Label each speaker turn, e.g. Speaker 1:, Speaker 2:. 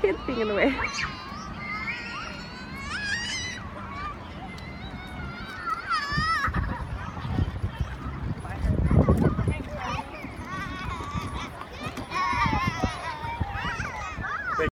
Speaker 1: Kids being in the way.